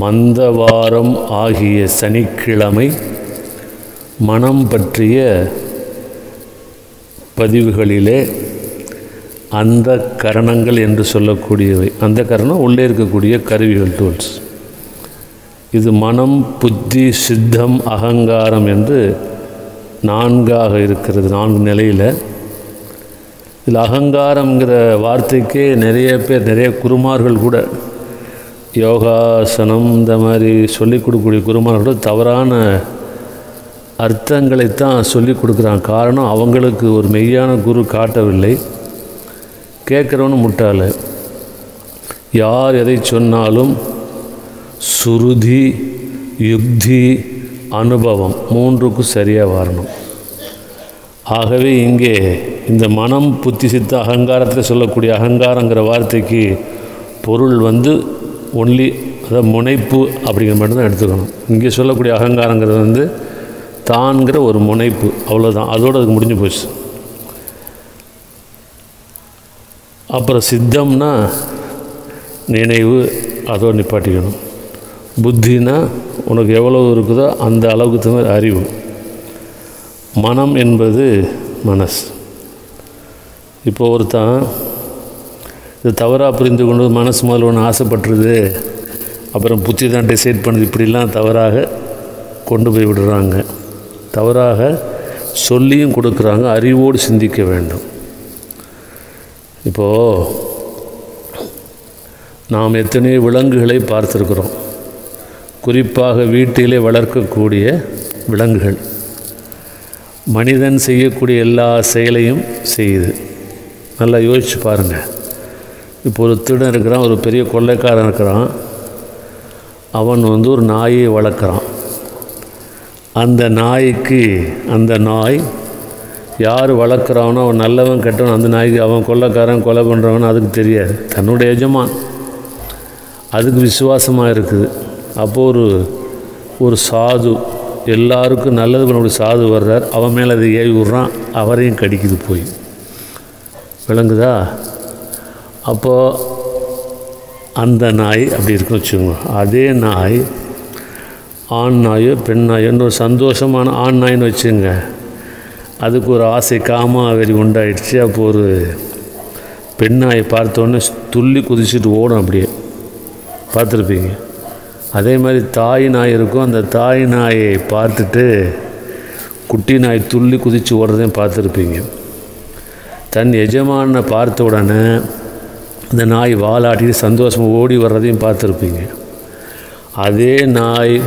மந்தவாரம் ஆகிய சனிக்கிழமை மனம் பற்றிய பதிவுகளிலே அந்த கரணங்கள் என்று சொல்லக்கூடியவை. அந்த கரணம் உள்ளே இருக்கக்கூடிய கருவிகள் டூல்ஸ் இது மனம் புத்தி சித்தம் அகங்காரம் என்று நான்காக இருக்கிறது நான்கு நிலையில். இதில் அகங்காரங்கிற வார்த்தைக்கே நிறைய பேர் நிறைய குருமார்கள் கூட யோகாசனம் இந்த மாதிரி சொல்லிக் கொடுக்கக்கூடிய குருமார்கள் தவறான அர்த்தங்களை தான் சொல்லிக் கொடுக்குறாங்க காரணம் அவங்களுக்கு ஒரு மெய்யான குரு காட்டவில்லை. கேட்குறவனு முட்டாள். யார் எதை சொன்னாலும் சுருதி யுக்தி அனுபவம் மூன்றுக்கும் சரியாக வரணும். ஆகவே இங்கே இந்த மனம் புத்தி சித்த அகங்காரத்தில் சொல்லக்கூடிய அகங்காரங்கிற வார்த்தைக்கு பொருள் வந்து ஒன்லி அதாவது முனைப்பு அப்படிங்கிற மட்டும்தான் எடுத்துக்கணும். இங்கே சொல்லக்கூடிய அகங்காரங்கிறது வந்து தான்கிற ஒரு முனைப்பு. அவ்வளோதான் அதோடு அதுக்கு முடிஞ்சு போச்சு. அப்புறம் சித்தம்னா நினைவு அதோடு நிப்பாட்டிக்கணும். புத்தினா உனக்கு எவ்வளவு இருக்குதோ அந்த அளவுக்கு தகுந்த அறிவு. மனம் என்பது மனசு. இப்போ ஒருத்தன் இது தவறாக புரிந்து கொண்டு மனசு முதல்ல ஒன்று ஆசைப்பட்டுருது. அப்புறம் புத்தி தான் டிசைட் பண்ணுது. இப்படிலாம் தவறாக கொண்டு போய் விடுறாங்க. தவறாக சொல்லியும் கொடுக்குறாங்க. அறிவோடு சிந்திக்க வேண்டும். இப்போது நாம் எத்தனையோ விலங்குகளை பார்த்துருக்குறோம். குறிப்பாக வீட்டிலே வளர்க்கக்கூடிய விலங்குகள். மனிதன் செய்யக்கூடிய எல்லா செயலையும் செய்யுது. நல்லா யோசிச்சு பாருங்கள் இப்போ ஒரு திருடன் இருக்கிறான் ஒரு பெரிய கொள்ளைக்காரன் இருக்கிறான். அவன் வந்து ஒரு நாயை வளர்க்குறான். அந்த நாய்க்கு அந்த நாய் யார் வளர்க்குறானோ அவன் நல்லவன் கெட்டவன் அந்த நாய்க்கு அவன் கொள்ளைக்காரன் கொலை பண்ணுறவன் அதுக்கு தெரியாது. தன்னுடைய எஜமான். அதுக்கு விசுவாசமாக இருக்குது. அப்போது ஒரு ஒரு சாது எல்லாருக்கும் நல்லது பண்ணக்கூடிய சாது வர்றார். அவன் மேலே அதை ஏவி விட்றான். அவரையும் கடிக்குது போய். விளங்குதா? அப்போது அந்த நாய் அப்படி இருக்குன்னு வச்சுக்கோங்க. அதே நாய் ஆண் நாயோ பெண் நாயோன்னு ஒரு சந்தோஷமான ஆண் நாயின்னு வச்சுங்க அதுக்கு ஒரு ஆசை காமாவெறி உண்டாயிடுச்சு. அப்போ ஒரு பெண் நாயை பார்த்தோன்னே துள்ளி குதிச்சுட்டு ஓடும் அப்படியே. பார்த்துருப்பீங்க. அதே மாதிரி தாய் நாய் இருக்கும். அந்த தாய் நாயை பார்த்துட்டு குட்டி நாய் துள்ளி குதித்து ஓடுறதையும் பார்த்துருப்பீங்க. தன் எஜமானை பார்த்த உடனே இந்த நாய் வாலாட்டிட்டு சந்தோஷமாக ஓடி வர்றதையும் பார்த்துருப்பீங்க. அதே நாய்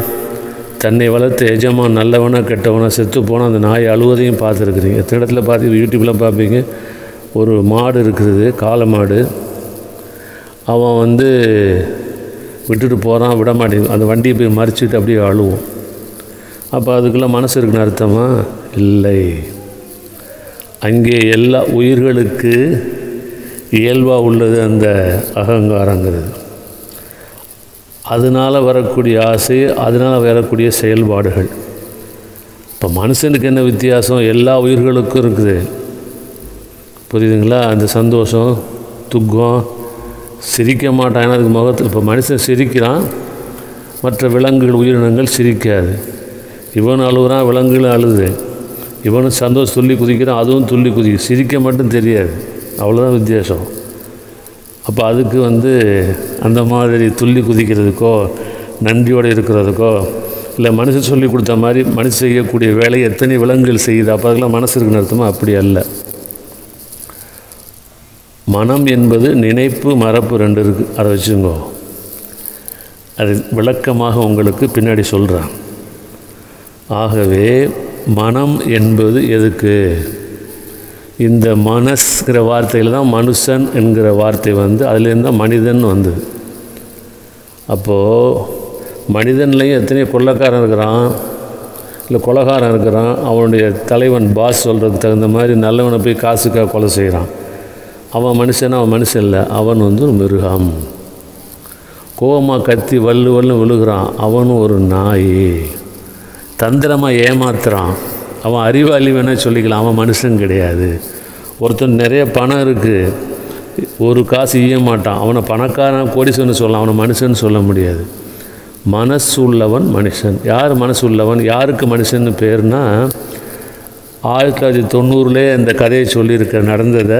தன்னை வளர்த்த எஜமான் நல்லவனா கெட்டவனா செத்து போனால் அந்த நாய் அழுவதையும் பார்த்துருக்குறீங்க. எத்தனை இடத்துல பார்த்து யூடியூப்லாம் பார்ப்பீங்க? ஒரு மாடு இருக்கிறது காளை மாடு. அவன் வந்து விட்டுட்டு போகிறான் விட மாட்டேங்குது. அந்த வண்டியை போய் மறிச்சுட்டு அப்படியே அழுவோம். அப்போ அதுக்குள்ளே மனசு இருக்குன்னு அர்த்தமா? இல்லை. அங்கே எல்லா உயிர்களுக்கு இயல்பாக உள்ளது அந்த அகங்காரங்கிறது. அதனால் வரக்கூடிய ஆசை அதனால் வரக்கூடிய செயல்பாடுகள். இப்போ மனுஷனுக்கு என்ன வித்தியாசம்? எல்லா உயிர்களுக்கும் இருக்குது. புரியுதுங்களா? அந்த சந்தோஷம் துக்கம் சிரிக்க மாட்டான். அதுக்கு முகத்தில் இப்போ மனுஷன் சிரிக்கிறான். மற்ற விலங்குகள் உயிரினங்கள் சிரிக்காது. இவன் அழுகுறான் விலங்குகளும் அழுது இவனும் சந்தோஷம் துள்ளி குதிக்கிறான் அதுவும் துள்ளி குதிக்கும் சிரிக்க மட்டும் தெரியாது. அவ்வளோதான் வித்தியாசம். அப்போ அதுக்கு வந்து அந்த மாதிரி துள்ளி குதிக்கிறதுக்கோ நன்றியோடு இருக்கிறதுக்கோ இல்லை மனுஷன் சொல்லி கொடுத்த மாதிரி மனுஷன் செய்யக்கூடிய வேலையை எத்தனை விலங்குகள் செய்யுது? அப்போ அதெல்லாம் மனசு இருக்குன்னு அர்த்தமாக அப்படி அல்ல. மனம் என்பது நினைப்பு மரப்பு ரெண்டு இருக்குது அதை வச்சுங்கோ அது விளக்கமாக உங்களுக்கு பின்னாடி சொல்கிறேன் ஆகவே மனம் என்பது எதுக்கு? இந்த மனஸ்கிற வார்த்தையில் தான் மனுஷன் என்கிற வார்த்தை வந்து அதுலேருந்து தான் மனிதன் வந்தது. அப்போது மனிதன்லேயும் எத்தனையோ கொள்ளக்காரன் இருக்கிறான் இல்லை கொலகாரன் இருக்கிறான் அவனுடைய தலைவன் பாஸ் சொல்கிறதுக்கு தகுந்த மாதிரி நல்லவனை போய் காசுக்காக கொலை செய்கிறான் அவன் மனுஷன் அவன் மனுஷன் இல்லை அவன் வந்து ஒரு மிருகம். கோவமாக கத்தி வல்லு வல்லு விழுகிறான் அவனும் ஒரு நாய். தந்திரமாக ஏமாத்துறான். அவன் அறிவாளி வேணால் சொல்லிக்கலாம் அவன் மனுஷன் கிடையாது. ஒருத்தன் நிறைய பணம் இருக்குது ஒரு காசு ஈய மாட்டான். அவனை பணக்காரன் கோடிசன்னு சொல்லலாம் அவனை மனுஷன் சொல்ல முடியாது. மனசு உள்ளவன் மனுஷன். யார் மனசு உள்ளவன் யாருக்கு மனுஷன்னு பேர்னா ஆயிரத்தி தொள்ளாயிரத்தி தொண்ணூறுலே அந்த கதையை சொல்லியிருக்க நடந்ததை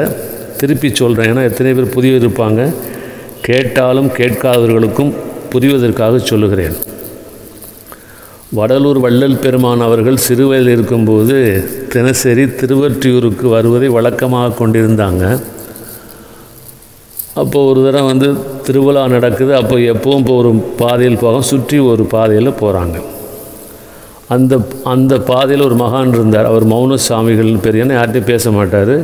திருப்பி சொல்கிறேன் ஏன்னா எத்தனை பேர் புதிய இருப்பாங்க. கேட்டாலும் கேட்காதவர்களுக்கும் புரிவதற்காக சொல்லுகிறேன். வடலூர் வள்ளல் பெருமான் அவர்கள் சிறுவயதில் இருக்கும்போது தினசரி திருவற்றியூருக்கு வருவதை வழக்கமாக கொண்டிருந்தாங்க. அப்போ ஒரு தடவை வந்து திருவிழா நடக்குது. அப்போ எப்பவும் இப்போ ஒரு பாதையில் போக சுற்றி ஒரு பாதையில் போகிறாங்க அந்த அந்த பாதையில் ஒரு மகான் இருந்தார். அவர் மௌன சாமிகள் பெரியன்னு ஏன்னா யார்கிட்டையும் பேச மாட்டார்.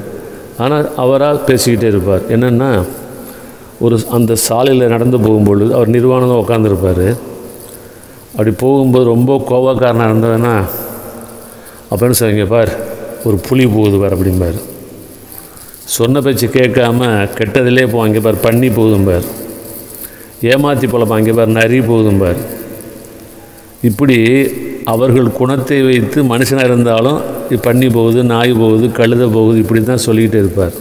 ஆனால் அவராக பேசிக்கிட்டே இருப்பார். என்னென்னா ஒரு அந்த சாலையில் நடந்து போகும்பொழுது அவர் நிர்வாணம் தான் உட்காந்துருப்பார் அப்படி போகும்போது ரொம்ப கோபக்காரனாக இருந்ததுன்னா அப்படின்னு சொல்லுங்க பார் ஒரு புலி போகுது பார் அப்படிம்பார். சொன்ன பேச்சு கேட்காம கெட்டதிலே போ அங்கே பார் பண்ணி போகுதும்பார் ஏமாற்றி போலப்பா அங்கே பார் நரி போகுதும்பார் இப்படி அவர்கள் குணத்தை வைத்து மனுஷனாக இருந்தாலும் பண்ணி போகுது நாய் போகுது கழுத போகுது இப்படி தான் சொல்லிக்கிட்டே இருப்பார்.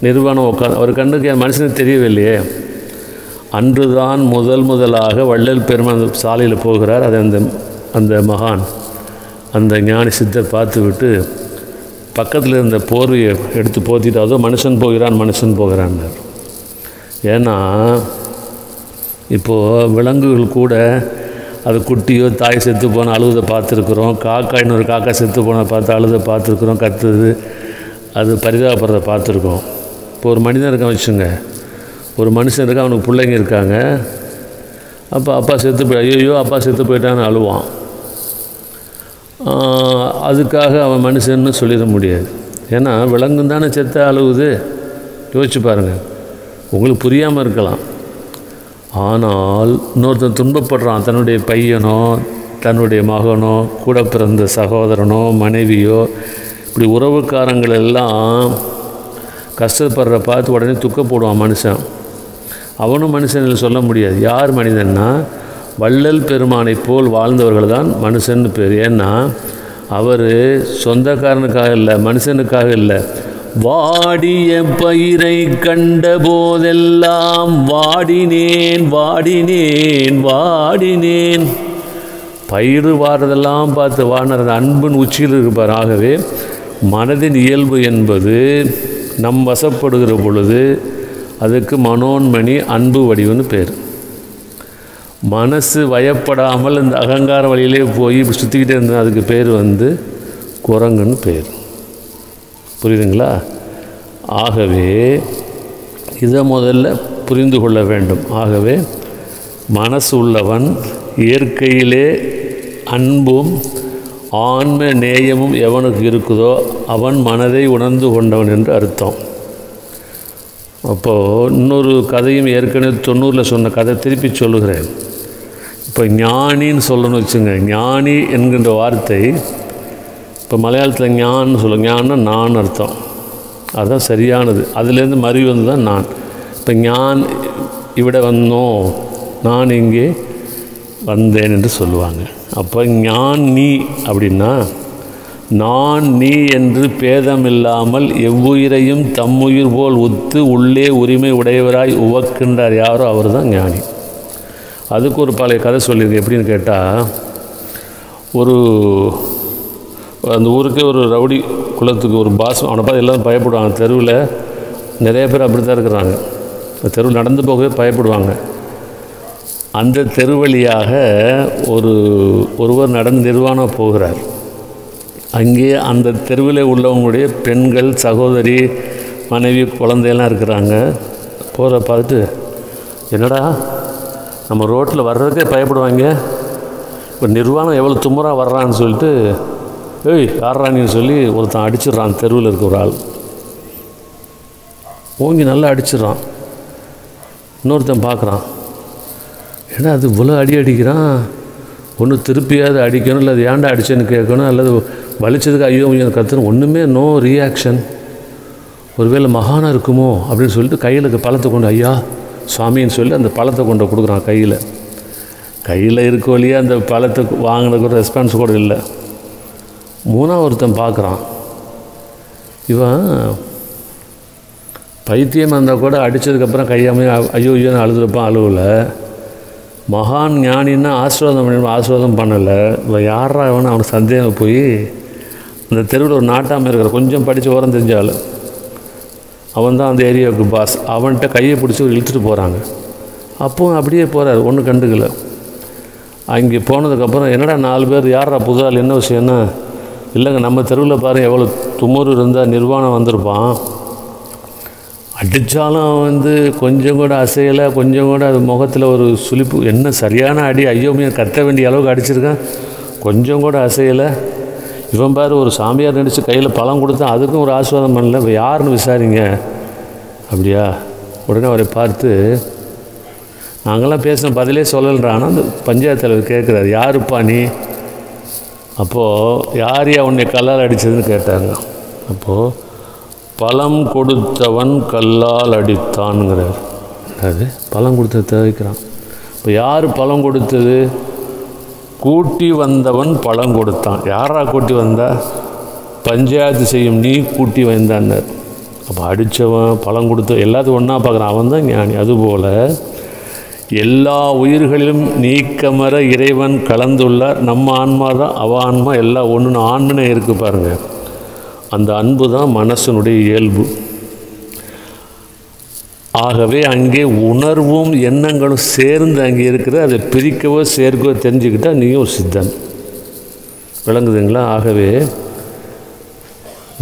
நிர்வாணம் உட்காந்து அவர் கண்ணுக்கு என் மனுஷனுக்கு தெரியவில்லையே. அன்றுதான் முதல் முதலாக வள்ளல் பெருமான் அந்த சாலையில் போகிறார். அதை அந்த அந்த மகான் அந்த ஞானி சித்தர் பார்த்து விட்டு பக்கத்தில் இருந்த போர்வையை எடுத்து போத்திட்டு அதோ மனுஷன் போகிறான் மனுஷன் போகிறான்னார் ஏன்னா இப்போது விலங்குகள் கூட அது குட்டியோ தாய் செத்து போன அழுவதை பார்த்துருக்குறோம். காக்கா இன்னொரு காக்கா செத்து போன பார்த்து அழுதை பார்த்துருக்குறோம் கத்துது. அது பரிதாபப்படுறத பார்த்துருக்கோம். இப்போ ஒரு மனிதன் இருக்க வச்சுங்க ஒரு மனுஷன் இருக்கான் அவனுக்கு பிள்ளைங்க இருக்காங்க. அப்போ அப்பா செத்து போய் ஐயோ அப்பா செத்து போயிட்டான்னு அழுவான். அதுக்காக அவன் மனுஷன்னு சொல்லிட முடியாது. ஏன்னா விலங்கு தானே செத்த அழுவுது? யோசிச்சு பாருங்கள் உங்களுக்கு புரியாமல் இருக்கலாம். ஆனால் இன்னொருத்தன் துன்பப்படுறான். தன்னுடைய பையனோ தன்னுடைய மகனோ கூட பிறந்த சகோதரனோ மனைவியோ இப்படி உறவுக்காரங்கள் எல்லாம் கஷ்டப்படுற பார்த்து உடனே துக்க போடுவான் மனுஷன். அவனும் மனுஷன் சொல்ல முடியாது. யார் மனிதன்னா? வள்ளல் பெருமானைப் போல் வாழ்ந்தவர்கள் தான் மனுஷன்னு பேர். ஏன்னா அவர் சொந்தக்காரனுக்காக இல்லை மனுஷனுக்காக இல்லை. வாடிய பயிரை கண்ட போதெல்லாம் வாடினேன் வாடினேன் வாடினேன். பயிர் வாடுறதெல்லாம் பார்த்து வாடினது அன்பின் உச்சியில் இருப்பார். ஆகவே மனதின் இயல்பு என்பது நம் வசப்படுகிற பொழுது அதுக்கு மனோன்மணி அன்பு வடிவுன்னு பேர். மனசு வயப்படாமல் இந்த அகங்கார வழியிலே போய் இப்படி சுற்றிக்கிட்டே இருந்தால் அதுக்கு பேர் வந்து குரங்குன்னு பேர். புரியுதுங்களா? ஆகவே இதை முதல்ல புரிந்து கொள்ள வேண்டும். ஆகவே மனசு உள்ளவன் இயற்கையிலே அன்பும் ஆன்ம நேயமும் எவனுக்கு இருக்குதோ அவன் மனதை உணர்ந்து கொண்டவன் என்று அர்த்தம். அப்போது இன்னொரு கதையும் ஏற்கனவே தொண்ணூறில் சொன்ன கதை திருப்பி சொல்லுகிறேன். இப்போ ஞானின்னு சொல்லணும்னு வச்சுங்க. ஞானி என்கின்ற வார்த்தை இப்போ மலையாளத்தில் ஞான்னு சொல்லுவோம் ஞான்னா நான் அர்த்தம். அதுதான் சரியானது. அதுலேருந்து மறி வந்து தான் நான். இப்போ ஞான் இவிட வந்தோம். நான் இங்கே வந்தேன் என்று சொல்லுவாங்க. அப்போ ஞான் நீ அப்படின்னா நான் நீ என்று பேதமில்லாமல் எவ்வுயிரையும் தம்முயிர் போல் ஒத்து உள்ளே உரிமை உடையவராய் உவக்கின்றார் யாரோ அவர் தான் ஞானி. அதுக்கு ஒரு பழைய கதை சொல்லியிருக்கு. எப்படின்னு கேட்டால் ஒரு அந்த ஊருக்கே ஒரு ரவுடி குலத்துக்கு ஒரு பாஸ் அவனை பார்த்து எல்லோரும் பயப்படுவாங்க. தெருவில் நிறைய பேர் அப்படி தான் இருக்கிறாங்க தெருவில் நடந்து போகவே பயப்படுவாங்க. அந்த தெரு வழியாக ஒரு ஒருவர் நடந்து நிர்வாணம் போகிறார். அங்கே அந்த தெருவில் உள்ளவங்களுடைய பெண்கள் சகோதரி மனைவி குழந்தையெல்லாம் இருக்கிறாங்க. போகிற பார்த்துட்டு என்னடா நம்ம ரோட்டில் வர்றதுக்கே பயப்படுவாங்க? இப்போ நிர்வாணம் எவ்வளோ தும்முறாக வர்றான்னு சொல்லிட்டு ஏய் யாரானின்னு சொல்லி ஒருத்தன் அடிச்சிடுறான் தெருவில் இருக்க ஒரு ஆள். ஓங்கி நல்லா அடிச்சிடுறான். இன்னொருத்தன் பார்க்குறான். ஏன்னா அது இவ்வளோ அடி அடிக்கிறான்? ஒன்று திருப்பியாவது அடிக்கணும் இல்லை அது ஏன்டா அடிச்சேன்னு கேட்கணும் அல்லது வலிச்சதுக்கு ஐயோ ஐயோ கத்துணும் ஒன்றுமே நோ ரியாக்ஷன் ஒருவேளை மகானாக இருக்குமோ அப்படின்னு சொல்லிட்டு கையில் பழத்தை கொண்டு ஐயா சுவாமின்னு சொல்லி அந்த பழத்தை கொண்டு கொடுக்குறான் கையில். கையில் இருக்க வழியாக அந்த பழத்தை வாங்கினதுக்கு ஒரு ரெஸ்பான்ஸ் கூட இல்லை. மூணாவது ஒருத்தன் பார்க்குறான். இவன் பைத்தியம் இருந்தால் கூட அடித்ததுக்கப்புறம் கையாமல் ஐயோ ஐயோன்னு அழுதுருப்பான் அழுவில். மகான் ஞானின்னா ஆசீர்வாதம் பண்ணி ஆசீர்வாதம் பண்ணலை. இவன் யாரா அவனு அவனுக்கு சந்தேகம் போய் அந்த தெருவில் ஒரு நாட்டாமல் இருக்கிற கொஞ்சம் படித்து ஓரம் தெரிஞ்சாள் அவன் தான் அந்த ஏரியாவுக்கு பாஸ் அவன்கிட்ட கையை பிடிச்சி இழுத்துட்டு போகிறாங்க அப்போவும் அப்படியே போகிறார் ஒன்றும் கண்டுக்கல. அங்கே போனதுக்கப்புறம் என்னடா நாலு பேர் யாரா புது ஆள் என்ன விஷயம்னா இல்லைங்க நம்ம தெருவில் பாரு எவ்வளோ துமுறு இருந்தால் நிர்வாணம் வந்திருப்பான். அடித்தாலும் அவன் வந்து கொஞ்சம் கூட அசையலை கொஞ்சம் கூட அது முகத்தில் ஒரு சுளிப்பு. என்ன சரியான அடி ஐயோமையை கத்த வேண்டிய அளவுக்கு அடிச்சிருக்கான். கொஞ்சம் கூட அசையலை. இவன் பாரு ஒரு சாமியார் நடித்து கையில் பழம் கொடுத்தா அதுக்கும் ஒரு ஆஸ்வாதம் பண்ணல. இப்போ யாருன்னு விசாரிங்க. அப்படியா? உடனே அவரை பார்த்து நாங்களாம் பேசின பதிலே சொல்லலான்னா அந்த பஞ்சாயத்து தலைவர் கேட்குறாரு யாருப்பா நீ? அப்போது யார் யா உன்னை கல்லால் அடித்ததுன்னு கேட்டாங்க. அப்போது பழம் கொடுத்தவன் கல்லால் அடித்தான்ங்கிறார். அது பழம் கொடுத்த தேவைக்கிறான் இப்போ யார் பழம் கொடுத்தது? கூட்டி வந்தவன் பழம் கொடுத்தான். யாரா கூட்டி வந்தா? பஞ்சாயத்து செய்யும் நீ கூட்டி வந்தான்னார் அப்போ அடித்தவன் பழம் கொடுத்த எல்லாத்தையும் ஒன்றா பார்க்குறான். அவன் தான் ஞானி. அதுபோல் எல்லா உயிர்களிலும் நீக்கமர இறைவன் கலந்துள்ளார். நம்ம ஆன்மா தான் அவ ஆன்மா எல்லாம் ஒன்றுன்னு ஆன்மனே இருக்குது பாருங்கள் அந்த அன்பு தான் மனசனுடைய இயல்பு. ஆகவே அங்கே உணர்வும் எண்ணங்களும் சேர்ந்து அங்கே இருக்கிற அதை பிரிக்கவோ சேர்க்கவோ தெரிஞ்சுக்கிட்டால் நீயும் ஒரு சித்தன். விளங்குதுங்களா? ஆகவே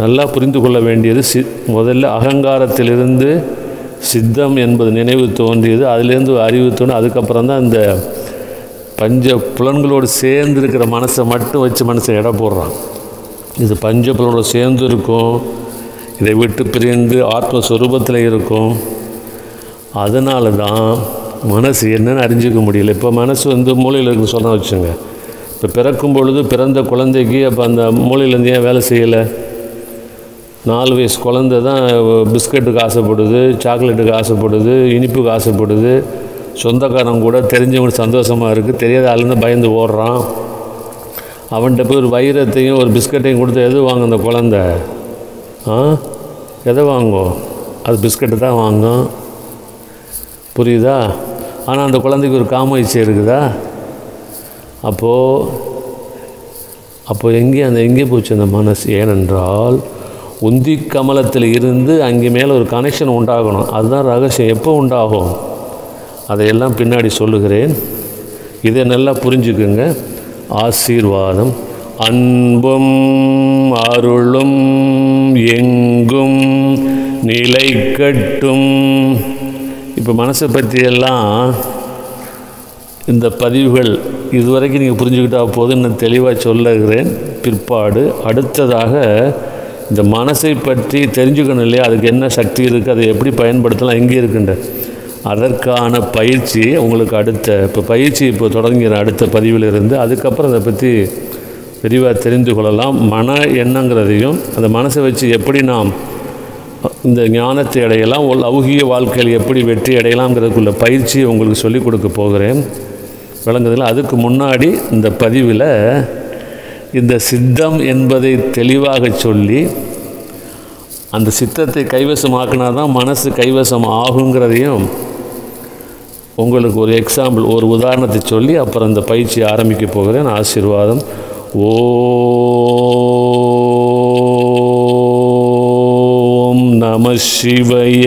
நல்லா புரிந்து கொள்ள வேண்டியது சி முதல்ல அகங்காரத்திலிருந்து சித்தம் என்பது நினைவு தோன்றியது. அதிலேருந்து அறிவு தோன்றி அதுக்கப்புறம் தான் இந்த பஞ்ச புலன்களோடு சேர்ந்து இருக்கிற மனசை மட்டும் வச்சு மனசை எடை போடுறான். இது பஞ்ச புலனோடு சேர்ந்து இருக்கும். இதை விட்டு பிரிந்து ஆத்மஸ்வரூபத்தில் இருக்கும். அதனால தான் மனசு என்னன்னு அறிஞ்சிக்க முடியல. இப்போ மனசு வந்து மூளையில் இருக்குன்னு சொன்னால் வச்சுங்க இப்போ பிறக்கும் பொழுது பிறந்த குழந்தைக்கு அப்போ அந்த மூளையிலேருந்து ஏன் வேலை செய்யலை? நாலு வயசு குழந்தை தான் பிஸ்கட்டுக்கு ஆசைப்படுது சாக்லேட்டுக்கு ஆசைப்படுது இனிப்புக்கு ஆசைப்படுது. சொந்தக்காரன் கூட தெரிஞ்சவனுக்கு சந்தோஷமாக இருக்குது தெரியாத ஆளுந்து பயந்து ஓடுறான். அவன்கிட்ட போய் ஒரு வைரத்தையும் ஒரு பிஸ்கட்டையும் கொடுத்து எது வாங்கும் அந்த குழந்த? ஆ? எதை வாங்கும்? அது பிஸ்கட்டு தான் வாங்கும். புரியுதா? ஆனால் அந்த குழந்தைக்கு ஒரு காம இச்சை இருக்குதா? அப்போது அப்போது எங்கே அந்த எங்கே போச்சு அந்த மனசு? ஏனென்றால் உந்தி கமலத்தில் இருந்து அங்கே மேலே ஒரு கனெக்ஷன் உண்டாகணும். அதுதான் ரகசியம். எப்போ உண்டாகும்? அதையெல்லாம் பின்னாடி சொல்லுகிறேன். இதை நல்லா புரிஞ்சுக்குங்க. ஆசீர்வாதம். அன்பும் அருளும் எங்கும் நிலைக்கட்டும். இப்போ மனசை பற்றியெல்லாம் இந்த பதிவுகள் இதுவரைக்கும் நீங்கள் புரிஞ்சுக்கிட்டா போதும் நான் தெளிவாக சொல்லுகிறேன். பிற்பாடு அடுத்ததாக இந்த மனசை பற்றி தெரிஞ்சுக்கணும் இல்லையா? அதுக்கு என்ன சக்தி இருக்குது அதை எப்படி பயன்படுத்தலாம்? எங்கே இருக்குன்ற? அதற்கான பயிற்சி உங்களுக்கு அடுத்த இப்போ பயிற்சி இப்போ தொடங்குகிற அடுத்த பதிவில் இருந்து அதுக்கப்புறம் அதை பற்றி விரிவாக தெரிந்து கொள்ளலாம். மன எண்ணங்கிறதையும் அந்த மனசை வச்சு எப்படி நாம் இந்த ஞானத்தை அடையலாம் லௌகிய வாழ்க்கையில் எப்படி வெற்றி அடையலாம்ங்கிறதுக்குள்ள பயிற்சியை உங்களுக்கு சொல்லிக் கொடுக்க போகிறேன். விளங்குதில்ல அதுக்கு முன்னாடி இந்த பதிவில் இந்த சித்தம் என்பதை தெளிவாக சொல்லி அந்த சித்தத்தை கைவசமாக்கினா தான் மனசு கைவசம் ஆகுங்கிறதையும் உங்களுக்கு ஒரு எக்ஸாம்பிள் ஒரு உதாரணத்தை சொல்லி அப்புறம் இந்த பயிற்சி ஆரம்பிக்க போகிறேன். ஆசீர்வாதம். ஓ நம சிவய